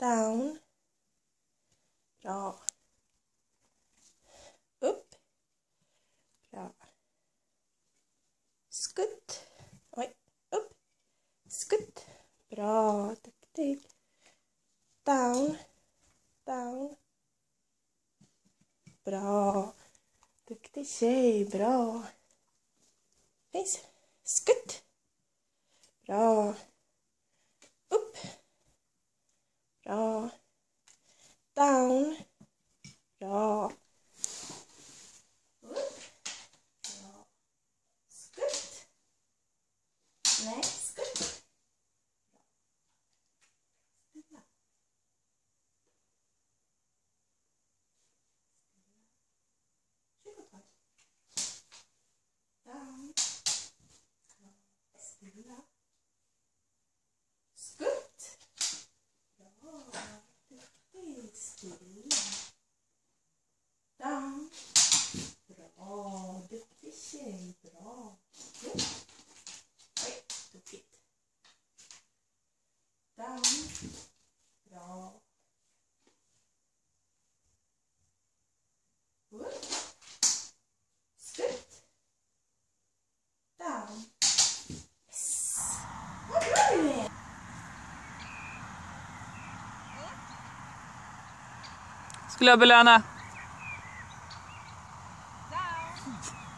down. Bra. Upp. Bra. Skutt. Oj, upp. Skutt. Bra, duktig. Down. Down. Bra. Duktig tjej, bra. finns, Skutt. Bra. Upp. Bra. Down. Bra. Upp. Bra. Skutt. Nej, skutt. Ja. Skulle jag belöna? Down.